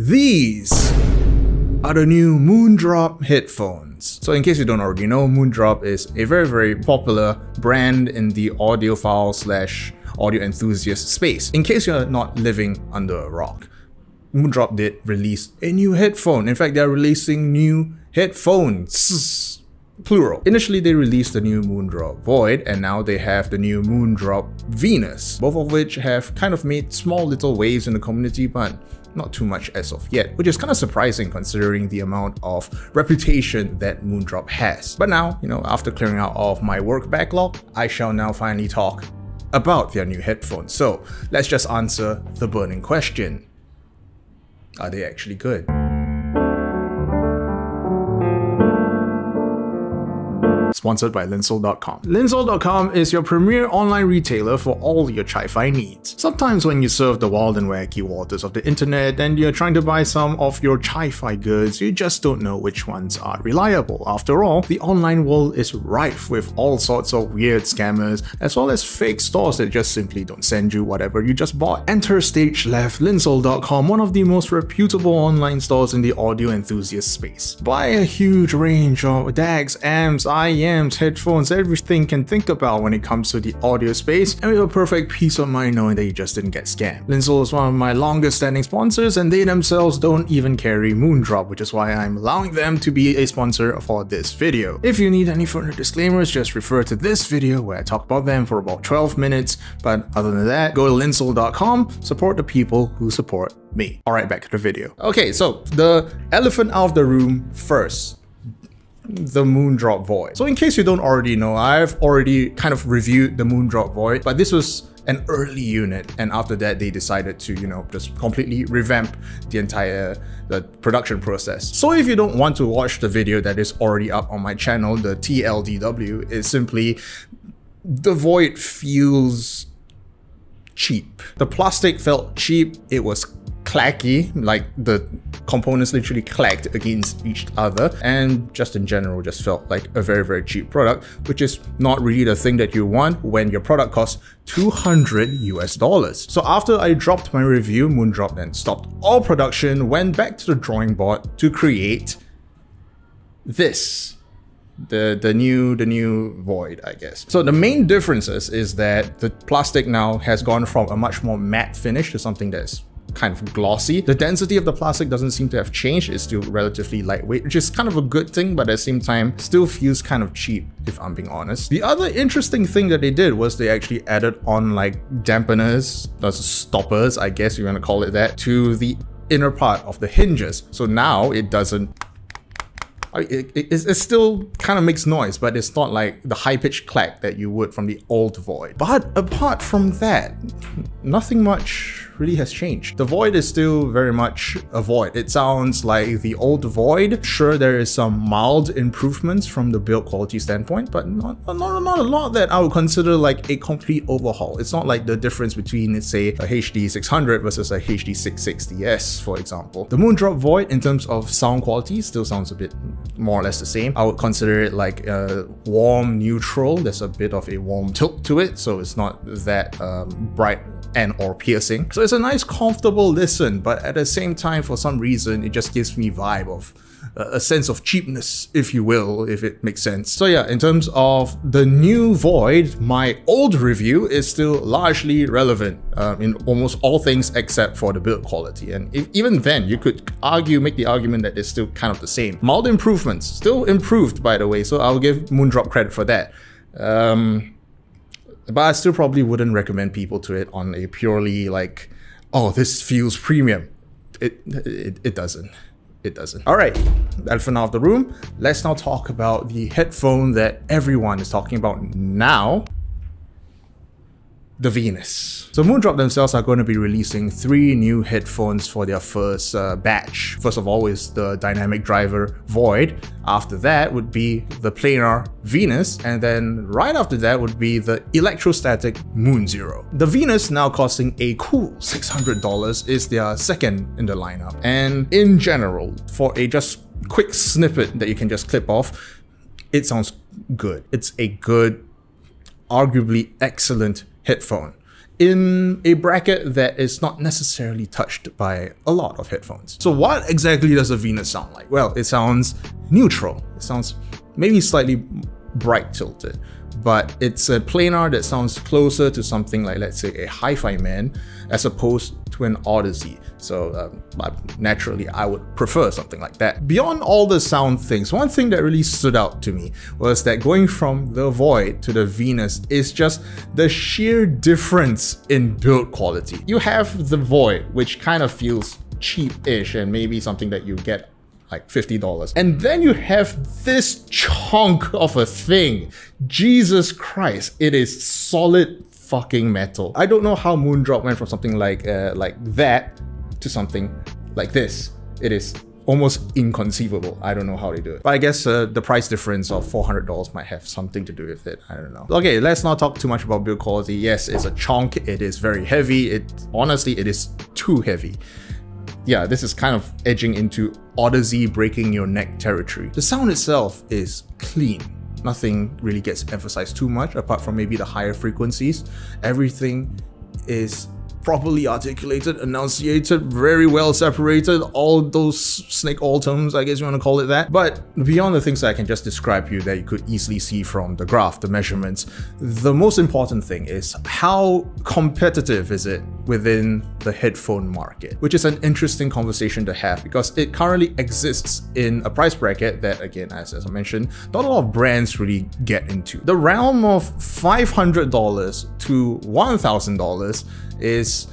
These are the new Moondrop headphones. So in case you don't already know, Moondrop is a very, very popular brand in the audiophile slash audio enthusiast space. In case you're not living under a rock, Moondrop did release a new headphone. In fact, they're releasing new headphones. Plural. Initially, they released the new Moondrop Void, and now they have the new Moondrop Venus, both of which have kind of made small little waves in the community, but not too much as of yet, which is kind of surprising considering the amount of reputation that Moondrop has. But now, you know, after clearing out all of my work backlog, I shall now finally talk about their new headphones. So let's just answer the burning question. Are they actually good? Sponsored by Linsoul.com. Linsoul.com is your premier online retailer for all your chi-fi needs. Sometimes when you surf the wild and wacky waters of the internet and you're trying to buy some of your chi-fi goods, you just don't know which ones are reliable. After all, the online world is rife with all sorts of weird scammers, as well as fake stores that just simply don't send you whatever you just bought. Enter stage left Linsoul.com, one of the most reputable online stores in the audio enthusiast space. Buy a huge range of DACs, amps, IEM, headphones, everything can think about when it comes to the audio space, and with a perfect peace of mind knowing that you just didn't get scammed. Linsoul is one of my longest standing sponsors, and they themselves don't even carry Moondrop, which is why I'm allowing them to be a sponsor for this video. If you need any further disclaimers, just refer to this video where I talk about them for about 12 minutes, but other than that, go to linsoul.com, support the people who support me. Alright, back to the video. Okay, so the elephant out of the room first the Moondrop Void. So in case you don't already know, I've already kind of reviewed the Moondrop Void, but this was an early unit and after that they decided to you know just completely revamp the entire the production process so if you don't want to watch the video that is already up on my channel the tldw is simply the void feels cheap the plastic felt cheap it was clacky, like the components literally clacked against each other, and just in general just felt like a very, very cheap product, which is not really the thing that you want when your product costs 200 US dollars. So after I dropped my review, Moondrop then stopped all production, went back to the drawing board to create this the the new the new void i guess so the main differences is that the plastic now has gone from a much more matte finish to something that's kind of glossy. The density of the plastic doesn't seem to have changed. It's still relatively lightweight, which is kind of a good thing, but at the same time, still feels kind of cheap, if I'm being honest. The other interesting thing that they did was they actually added on like dampeners, those stoppers, I guess you want to call it that, to the inner part of the hinges. So now it doesn't it, it, it, still kind of makes noise, but it's not like the high-pitched clack that you would from the old Void. But apart from that, nothing much really has changed. The Void is still very much a Void. It sounds like the old Void. Sure, there is some mild improvements from the build quality standpoint, but not, not, not a lot that I would consider like a complete overhaul. It's not like the difference between, say, a HD 600 versus a HD 660S, for example. The Moondrop Void, in terms of sound quality, still sounds a bit more or less the same. I would consider it like a warm neutral. There's a bit of a warm tilt to it, so it's not that um, bright and or piercing. So it's a nice comfortable listen, but at the same time, for some reason, it just gives me vibe of a sense of cheapness, if you will, if it makes sense. So yeah, in terms of the new Void, my old review is still largely relevant um, in almost all things except for the build quality. And if, even then, you could argue, make the argument that it's still kind of the same. Mild improvements, still improved by the way, so I'll give Moondrop credit for that. Um, but I still probably wouldn't recommend people to it on a purely like, oh, this feels premium. It, it, it doesn't it doesn't. All right, elephant out of the room. Let's now talk about the headphone that everyone is talking about now the Venus. So Moondrop themselves are going to be releasing three new headphones for their first uh, batch. First of all is the dynamic driver Void. After that would be the planar Venus. And then right after that would be the electrostatic Moon Zero. The Venus now costing a cool $600 is their second in the lineup. And in general, for a just quick snippet that you can just clip off, it sounds good. It's a good, arguably excellent headphone. in a bracket that is not necessarily touched by a lot of headphones. So what exactly does a Venus sound like? Well, it sounds neutral. It sounds maybe slightly bright tilted, but it's a planar that sounds closer to something like, let's say, a Hi-Fi-Man as opposed to an Audeze. So um, naturally, I would prefer something like that. Beyond all the sound things, one thing that really stood out to me was that going from the Void to the Venus is just the sheer difference in build quality. You have the Void, which kind of feels cheap-ish and maybe something that you get like $50. And then you have this chunk of a thing. Jesus Christ, it is solid fucking metal. I don't know how Moondrop went from something like uh, like that to something like this. It is almost inconceivable. I don't know how they do it. But I guess uh, the price difference of $400 might have something to do with it. I don't know. Okay, let's not talk too much about build quality. Yes, it's a chunk. It is very heavy. It Honestly, it is too heavy yeah, this is kind of edging into Audeze breaking your neck territory. The sound itself is clean. Nothing really gets emphasized too much apart from maybe the higher frequencies. Everything is properly articulated, enunciated, very well separated, all those snake oil terms, I guess you want to call it that. But beyond the things I can just describe you that you could easily see from the graph, the measurements, the most important thing is how competitive is it within the headphone market, which is an interesting conversation to have because it currently exists in a price bracket that, again, as, as I mentioned, not a lot of brands really get into. The realm of $500 to $1,000 is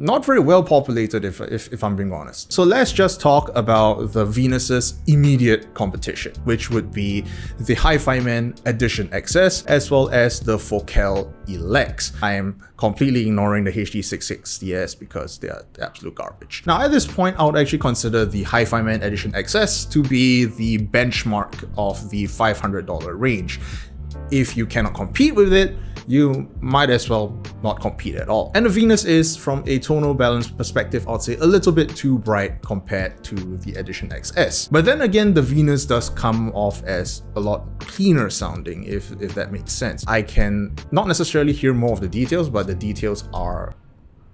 not very well populated if, if, if, I'm being honest. So let's just talk about the Venus's immediate competition, which would be the Hi-Fi-Man Edition XS as well as the Focal Elex. I am completely ignoring the HD660S because they are absolute garbage. Now at this point, I would actually consider the Hi-Fi-Man Edition XS to be the benchmark of the $500 range. If you cannot compete with it, you might as well not compete at all. And the Venus is, from a tonal balance perspective, I'd say a little bit too bright compared to the Edition XS. But then again, the Venus does come off as a lot cleaner sounding, if, if that makes sense. I can not necessarily hear more of the details, but the details are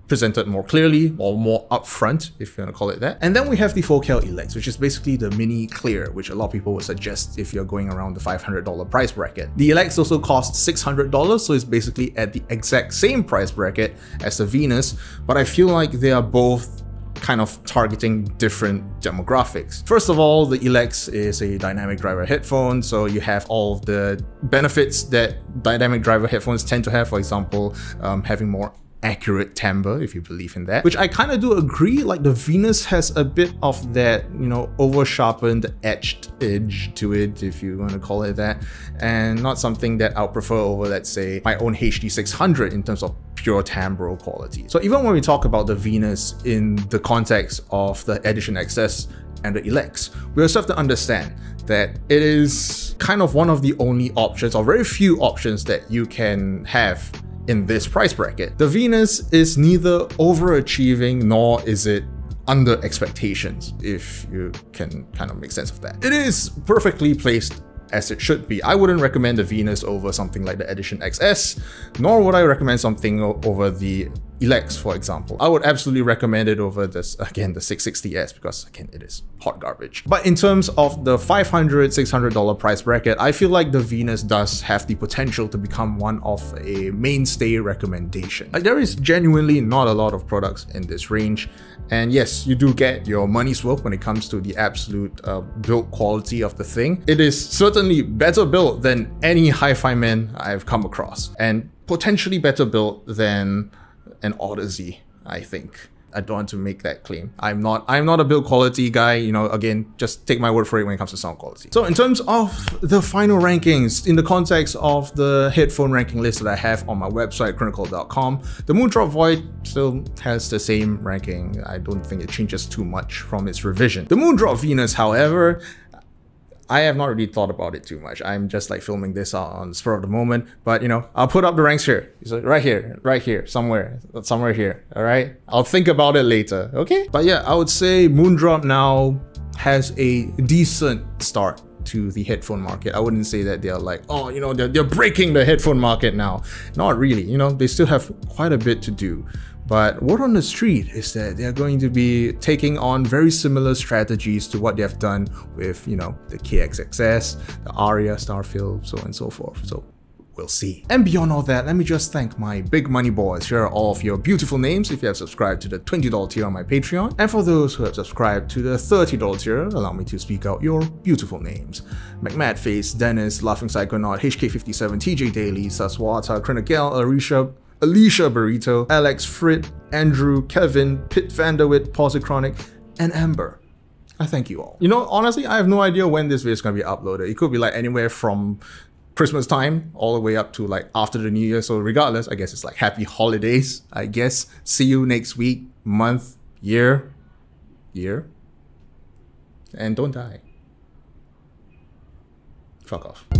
presented more clearly or more upfront, if you want to call it that. And then we have the Focal Elex, which is basically the mini clear, which a lot of people would suggest if you're going around the $500 price bracket. The Elex also costs $600, so it's basically at the exact same price bracket as the Venus, but I feel like they are both kind of targeting different demographics. First of all, the Elex is a dynamic driver headphone, so you have all the benefits that dynamic driver headphones tend to have, for example, um, having more accurate timbre, if you believe in that. Which I kind of do agree, like the Venus has a bit of that, you know, over sharpened, etched edge to it, if you want to call it that, and not something that I'll prefer over, let's say, my own HD600 in terms of pure timbral quality. So even when we talk about the Venus in the context of the Edition XS and the Elex, we also have to understand that it is kind of one of the only options or very few options that you can have in this price bracket. The Venus is neither overachieving nor is it under expectations, if you can kind of make sense of that. It is perfectly placed as it should be. I wouldn't recommend the Venus over something like the Edition XS, nor would I recommend something over the Elex, for example. I would absolutely recommend it over this, again, the 660S because, again, it is hot garbage. But in terms of the $500, $600 price bracket, I feel like the Venus does have the potential to become one of a mainstay recommendation. Like there is genuinely not a lot of products in this range. And yes, you do get your money's worth when it comes to the absolute uh, build quality of the thing. It is certainly better built than any Hi-Fi-Man I've come across and potentially better built than an Audeze, I think. I don't want to make that claim. I'm not I'm not a build quality guy, you know, again, just take my word for it when it comes to sound quality. So in terms of the final rankings, in the context of the headphone ranking list that I have on my website, crinacle.com, the Moondrop Void still has the same ranking. I don't think it changes too much from its revision. The Moondrop Venus, however, I have not really thought about it too much. I'm just like filming this on the spur of the moment. But you know, I'll put up the ranks here. Right here, right here, somewhere, somewhere here. All right. I'll think about it later. Okay. But yeah, I would say Moondrop now has a decent start to the headphone market. I wouldn't say that they're like, oh, you know, they're, they're breaking the headphone market now. Not really, you know, they still have quite a bit to do. But what on the street is that they're going to be taking on very similar strategies to what they have done with, you know, the KXXS, the Aria, Starfield, so on and so forth. So We'll see. And beyond all that, let me just thank my big money boys. Here are all of your beautiful names if you have subscribed to the $20 tier on my Patreon. And for those who have subscribed to the $30 tier, allow me to speak out your beautiful names. McMadface, Dennis, Laughing Psychonaut, HK57, TJ Daly, Saswata, Krenagel, Arisha, Alicia Burrito, Alex Frit, Andrew, Kevin, Pit Vanderwit, Posichronic, and Amber. I thank you all. You know, honestly, I have no idea when this video is going to be uploaded. It could be like anywhere from Christmas time all the way up to like after the new year. So regardless, I guess it's like happy holidays, I guess. See you next week, month, year, year. And don't die. Fuck off.